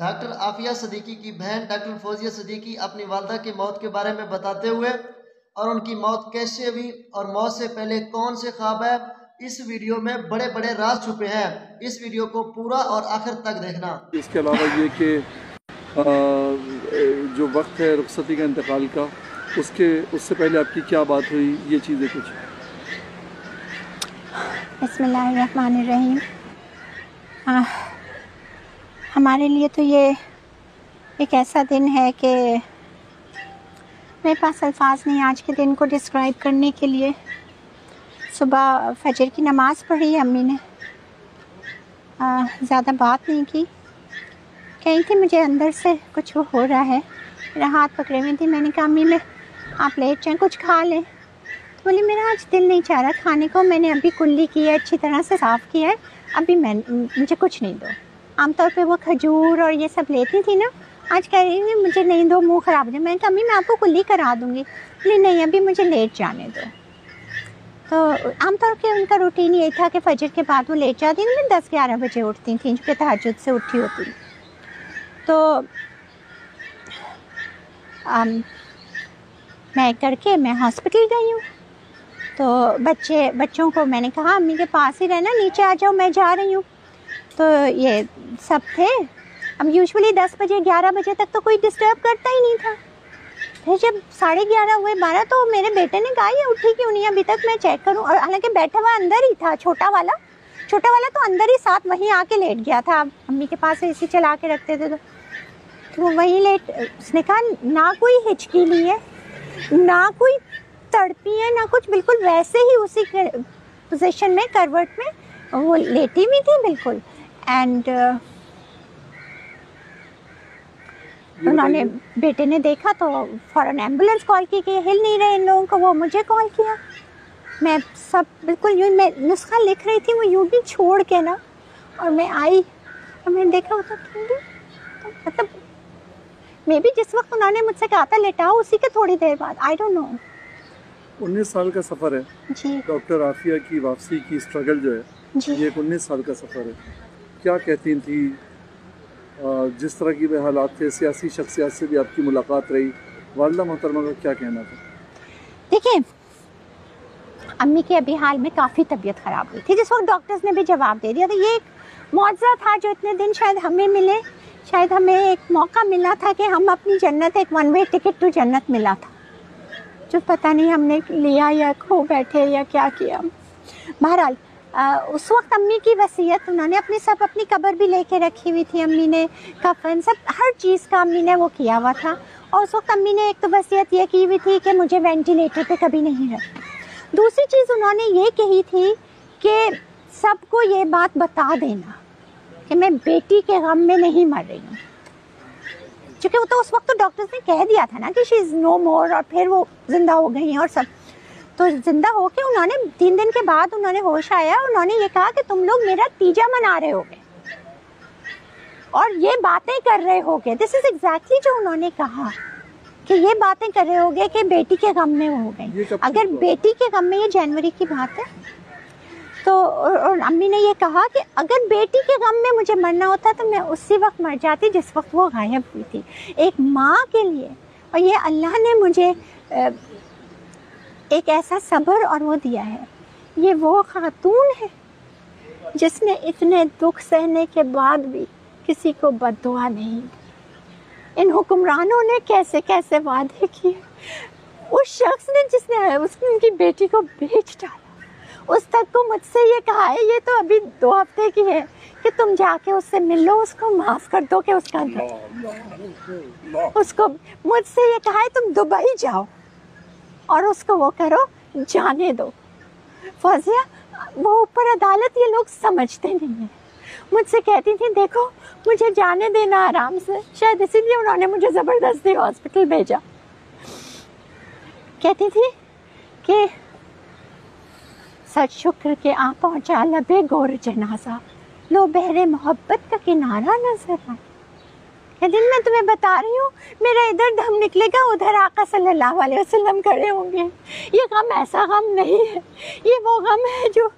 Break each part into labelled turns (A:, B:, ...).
A: Doctor Aafia Siddiqui की बहन doctor Fauzia Siddiqui अपनी वालदा की मौत के बारे में बताते हुए और उनकी मौत कैसे हुई और मौत से पहले कौन से ख्वाब है इस वीडियो में बड़े बड़े राज छुपे हैं। इस वीडियो को पूरा और आखिर तक देखना।
B: इसके अलावा ये कि जो वक्त है रुखसती का इंतकाल का उसके उससे पहले आपकी क्या बात हुई ये चीज़ें कुछ?
C: बसमीम हमारे लिए तो ये एक ऐसा दिन है कि मेरे पास अल्फाज नहीं, आज के दिन को डिस्क्राइब करने के लिए। सुबह फजर की नमाज़ पढ़ी, अम्मी ने ज़्यादा बात नहीं की। कही थी मुझे अंदर से कुछ वो हो रहा है, मेरा हाथ पकड़े हुए थी, मैंने कहा, अम्मी, में, आप लेट जाएँ, कुछ खा लें। तो बोली, मेरा आज दिल नहीं चाह रहा खाने को, मैंने अभी कुल्ली की है, अच्छी तरह से साफ़ किया है, अभी मैं, मुझे कुछ नहीं दो। आमतौर पे वो खजूर और ये सब लेती थी ना। आज कह रही थी मुझे नहीं दो मुँह ख़राब हो मैंने कहा अम्मी मैं आपको कुल्ली करा दूँगी। बोली नहीं अभी मुझे लेट जाने दो। तो आमतौर पे उनका रूटीन ये था कि फजर के बाद वो लेट जाती थी दस ग्यारह बजे उठती थी क्योंकि तहजद से उठी होती। तो आम, मैं करके मैं हॉस्पिटल गई हूँ। तो बच्चे बच्चों को मैंने कहा अम्मी के पास ही रहना नीचे आ जाओ मैं जा रही हूँ। तो ये सब थे। अब यूजुअली दस बजे, ग्यारह बजे तक तो कोई डिस्टर्ब करता ही नहीं था। फिर जब साढ़े ग्यारह हुए, बारह तो मेरे बेटे ने कहा, ये उठी क्यों नहीं? अभी तक मैं चेक करूँ। और हालाँकि बैठा हुआ अंदर ही था, छोटा वाला। छोटा वाला तो अंदर ही साथ वहीं आके लेट गया था। अम्मी के पास एसी चला के रखते थे तो। तो वहीं लेट, उसने कहा, ना कोई हिचकी ली है, ना कोई तड़पी है, ना कुछ। बिल्कुल वैसे ही उसी पोजीशन में, करवट में। वो लेटी हुई थी बिल्कुल। एंड uh, उन्होंने बेटे ने देखा तो फ़ौरन एंबुलेंस कॉल की कि हिल नहीं रहे इन लोगों को वो मुझे कॉल किया। मैं सब बिल्कुल यूँ मैं नुस्खा लिख रही थी वो यूँ भी छोड़ के ना और मैं आई और मैंने देखा वो तो तो मतलब मे भी जिस वक्त उन्होंने मुझसे कहा था लेटाओ उसी के थोड़ी देर बाद आई डोंट नो
B: उन्नीस साल का सफ़र है।
C: जी।
B: डॉक्टर आफिया की वापसी की स्ट्रगल जो है
C: जी।
B: ये एक उन्नीस साल का सफ़र है। क्या कहती थी जिस तरह की हालात थे, सियासी शख्सियात से भी आपकी मुलाकात रही। वालदा मोहतरमा का क्या कहना था?
C: देखिए, अम्मी के अभी हाल में काफ़ी तबीयत ख़राब हुई थी, जिस वक्त डॉक्टर्स ने भी जवाब दे दिया। तो ये एक मुआवजा था जो इतने दिन शायद हमें मिले। शायद हमें एक मौका मिला था कि हम अपनी जन्नत, एक वन वे टिकट टू जन्नत मिला था। जो पता नहीं हमने लिया या खो बैठे या क्या किया। बहरहाल उस वक्त अम्मी की वसीयत, उन्होंने अपनी सब, अपनी कबर भी लेके रखी हुई थी अम्मी ने, कफन, सब, हर चीज़ का अम्मी ने वो किया हुआ था। और उस वक्त अम्मी ने एक तो वसीयत ये की हुई थी कि मुझे वेंटिलेटर पे कभी नहीं रखना। दूसरी चीज़ उन्होंने ये कही थी कि सबको ये बात बता देना कि मैं बेटी के गम में नहीं मर रही हूँ। क्योंकि वो तो उस वक्त तो डॉक्टर्स ने कह दिया था ना कि शी इज़ नो मोर और फिर वो ज़िंदा हो गई हैं और सब। तो ज़िंदा होके उन्होंने तीन दिन के बाद उन्होंने होश आया उन्होंने ये कहा कि तुम लोग मेरा तीजा मना रहे होगे और ये बातें कर रहे होगे दिस इज़ एग्जैक्टली जो उन्होंने कहा कि ये बातें कर रहे होगे कि बेटी के गम में हो गई। अगर बेटी के गम में ये जनवरी की बात है तो और अम्मी ने ये कहा कि अगर बेटी के गम में मुझे मरना होता तो मैं उसी वक्त मर जाती जिस वक्त वो गायब हुई थी। एक माँ के लिए और ये अल्लाह ने मुझे एक ऐसा सब्र और वो दिया है। ये वो खातून है जिसने इतने दुख सहने के बाद भी किसी को बदुआ नहीं इन हुक्मरानों ने कैसे कैसे वादे किए? उस शख्स ने जिसने उसने उनकी बेटी को बेच डाला। उस तक को मुझसे ये कहा है ये तो अभी दो हफ़्ते की है कि तुम जाके उससे मिल लो उसको माफ़ कर दो कि उसका उसको मुझसे ये कहा है तुम दुबई जाओ। और उसको वो करो, जाने दो। फौजिया, वो ऊपर अदालत, ये लोग समझते नहीं हैं। मुझसे कहती थी, देखो, मुझे जाने देना आराम से। शायद इसीलिए उन्होंने मुझे ज़बरदस्ती हॉस्पिटल भेजा। कहती थी कि सच शुक्र के आ पहुँचा, लबे गौर जनाजा। लो बहरे मोहब्बत का किनारा नज़र आए। दिन मैं तुम्हें बता रही हूँ, मेरा इधर दम निकलेगा, उधर आका सल्लल्लाहु अलैहि वसल्लम खड़े होंगे। ये गम, ऐसा गम नहीं है। ये वो गम है जो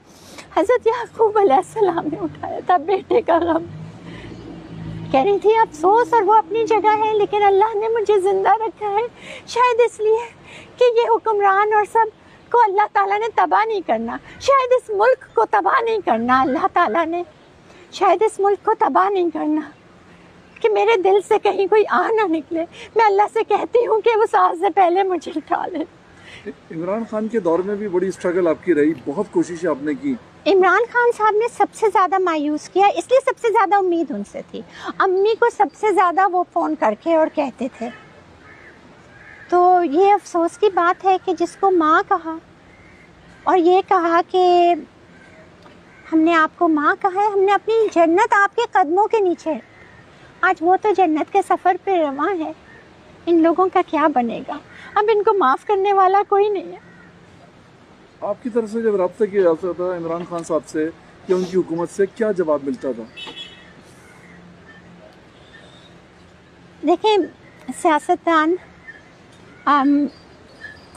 C: हज़रत याकूब सलाम ने उठाया था, बेटे का गम। कह रही थी, अफसोस, और वो अपनी जगह है, लेकिन अल्लाह ने मुझे ज़िंदा रखा है। शायद इसलिए कि ये हुक्मरान और सबको अल्लाह ताला ने तबाह नहीं करना। शायद इस मुल्क को तबाह नहीं करना, अल्लाह ताला ने। शायद इस मुल्क को तबाह नहीं करना। कि मेरे दिल से कहीं कोई आ ना निकले। मैं अल्लाह से कहती हूँ कि वो साल से पहले मुझे उठा ले।
B: इमरान खान के दौर में भी बड़ी स्ट्रगल आपकी रही बहुत कोशिशें आपने की।
C: इमरान खान साहब ने सबसे ज़्यादा मायूस किया इसलिए सबसे ज़्यादा उम्मीद उनसे थी। अम्मी को सबसे ज़्यादा वो फ़ोन करके और कहते थे। तो ये अफसोस की बात है कि जिसको माँ कहा और ये कहा कि हमने आपको माँ कहा है हमने अपनी जन्नत आपके कदमों के नीचे है। आज वो तो जन्नत के सफ़र पे रवा है। इन लोगों का क्या बनेगा? अब इनको माफ़ करने वाला कोई नहीं है।
B: आपकी तरफ़ से जब रब्ता किया जाता था इमरान खान साहब से या उनकी हुकूमत से क्या जवाब मिलता था?
C: देखें सियासतदान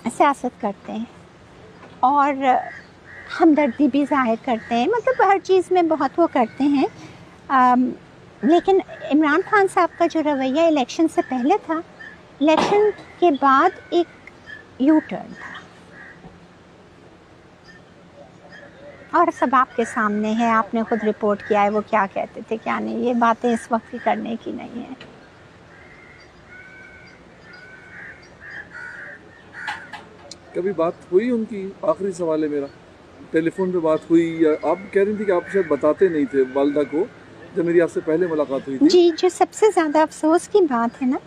C: सियासत करते हैं और हमदर्दी भी ज़ाहिर करते हैं। मतलब हर चीज़ में बहुत वो करते हैं। अम, लेकिन इमरान खान साहब का जो रवैया इलेक्शन से पहले था, इलेक्शन के बाद एक यू टर्न था। और सब आपके सामने है, आपने खुद रिपोर्ट किया है, वो क्या कहते थे, क्या नहीं, ये बातें इस वक्त की करने की नहीं है।
B: कभी बात हुई उनकी? आखिरी सवाल है मेरा। टेलीफोन पे बात हुई या आप कह रही थी कि आप शायद बताते नहीं थे, वालदा को। जब मेरी आपसे पहले मुलाकात हुई थी।
C: जी, जो सबसे ज़्यादा अफसोस की बात है ना,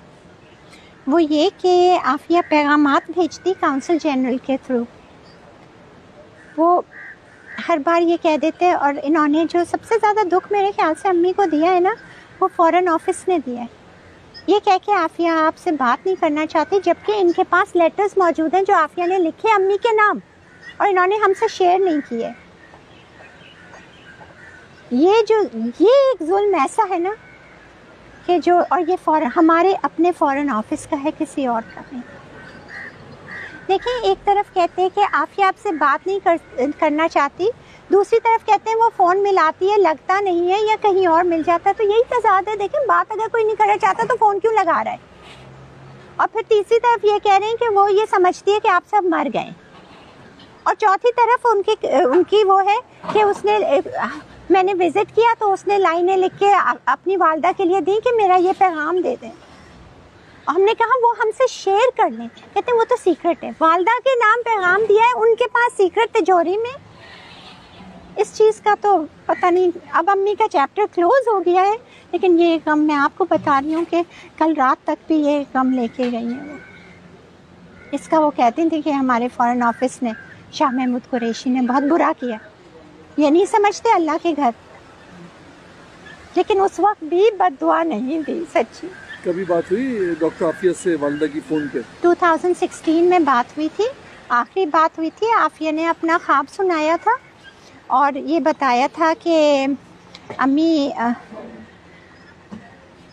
C: वो ये कि आफिया पैगाम भेजती काउंसिल जनरल के थ्रू। वो हर बार ये कह देते और इन्होंने जो सबसे ज़्यादा दुख मेरे ख्याल से अम्मी को दिया है ना, वो फॉरेन ऑफ़िस ने दिया है। ये कह के आफिया आपसे बात नहीं करना चाहती, जबकि इनके पास लेटर्स मौजूद हैं जो आफिया ने लिखे अम्मी के नाम, और इन्होंने हमसे शेयर नहीं किए। ये जो ये एक जुल्म ऐसा है ना कि जो और ये फॉरेन हमारे अपने फॉरेन ऑफ़िस का है किसी और का नहीं। देखिए एक तरफ़ कहते हैं कि आफिया आपसे बात नहीं कर, करना चाहती दूसरी तरफ़ कहते हैं वो फ़ोन मिलाती है लगता नहीं है या कहीं और मिल जाता है तो यही तजाद है। देखें बात अगर कोई नहीं करना चाहता तो फ़ोन क्यों लगा रहा है? और फिर तीसरी तरफ़ ये कह रहे हैं कि वो ये समझती है कि आप सब मर गए। और चौथी तरफ़ उनकी उनकी वो है कि उसने मैंने विज़िट किया तो उसने लाइनें लिख के अपनी वालदा के लिए दी कि मेरा ये पैगाम दे दें। हमने कहा, वो हमसे शेयर कर लें। कहते हैं, वो तो सीक्रेट है। वालदा के नाम पैगाम दिया है, उनके पास सीक्रेट तिजोरी में। इस चीज़ का तो पता नहीं, अब अम्मी का चैप्टर क्लोज हो गया है, लेकिन ये गम मैं आपको बता रही हूँ कि कल रात तक भी ये गम लेके गई हैं वो। इसका वो कहती थी कि हमारे फॉरेन ऑफ़िस ने शाह महमूद कुरैशी ने बहुत बुरा किया। ये नहीं समझते अल्लाह के घर। लेकिन उस वक्त भी बददुआ नहीं दी सच्ची।
B: कभी बात हुई डॉक्टर आफिया से वालदा की फ़ोन पे?
C: 2016 में बात हुई थी आखिरी बात हुई थी आफिया ने अपना ख्वाब सुनाया था और ये बताया था कि अम्मी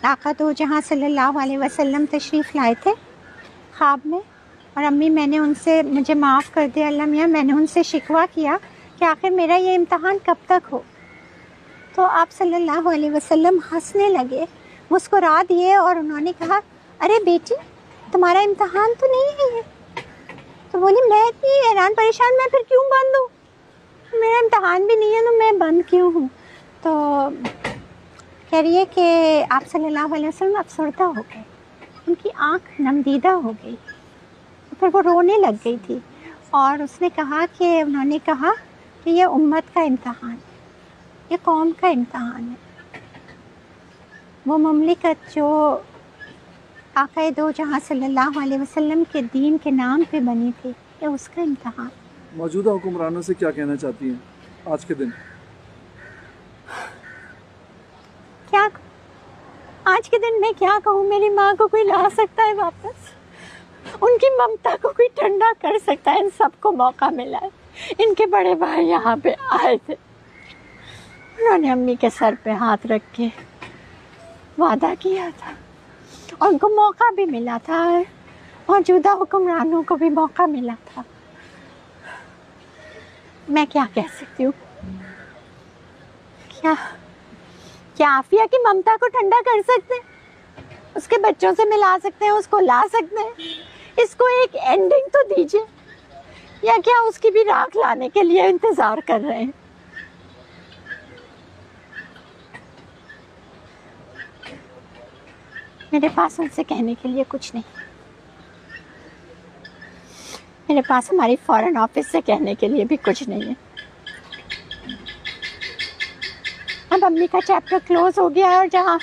C: आका तो जहाँ सल्लल्लाहु अलैहि वसल्लम तशरीफ़ लाए थे ख्वाब में और अम्मी मैंने उनसे मुझे माफ़ कर दिया अल्लाह मियाँ मैंने उनसे शिकवा किया कि आखिर मेरा ये इम्तहान कब तक हो? तो आप सल्लल्लाहु अलैहि वसल्लम हंसने लगे, मुस्कुरा दिए और उन्होंने कहा, अरे बेटी, तुम्हारा इम्तहान तो नहीं है ये। तो बोली, मैं इतनी हैरान परेशान, मैं फिर क्यों बंद हूँ? मेरा इम्तहान भी नहीं है तो मैं बंद क्यों हूँ? तो कह रही है कि आप सल्लल्लाहु अलैहि वसल्लम अफसरदा हो गए, उनकी आँख नमदीदा हो गई, फिर वो रोने लग गई थी और उसने कहा कि, उन्होंने कहा कि ये उम्मत का इम्तहान है। ये कौम का इम्तहान है। वो ममलिकत जो आका दो जहाँ सल्लल्लाहु अलैहि वसल्लम के दीन के नाम पे बनी थी ये उसका इम्तहान
B: मौजूदा हुक्मरानों से क्या कहना चाहती हैं आज के दिन?
C: क्या आज के दिन मैं क्या कहूँ? मेरी माँ को कोई ला सकता है वापस? उनकी ममता को कोई ठंडा कर सकता है? इन सबको मौका मिला है। इनके बड़े भाई यहाँ पे आए थे। उन्होंने अम्मी के सर पे हाथ रख के वादा किया था। और उनको मौका भी मिला था मौजूदा हुक्मरानों को भी मौका मिला था। मैं क्या कह सकती हूँ? क्या क्या आफिया की ममता को ठंडा कर सकते उसके बच्चों से मिला सकते हैं, उसको ला सकते हैं। इसको एक एंडिंग तो दीजिए। या क्या उसकी भी राख लाने के लिए इंतज़ार कर रहे हैं? मेरे पास उनसे कहने के लिए कुछ नहीं। मेरे पास हमारी फॉरेन ऑफ़िस से कहने के लिए भी कुछ नहीं है। अब अम्मी का चैप्टर क्लोज हो गया है और जहाँ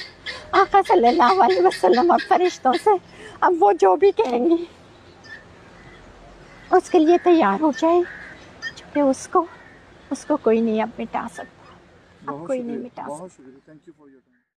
C: आका सल्लल्लाहु अलैहि वसल्लम और फरिश्तों से, अब वो जो भी कहेंगी। उसके लिए तैयार हो जाए। क्योंकि उसको उसको कोई नहीं अब मिटा सकता। अब कोई नहीं मिटा सकता।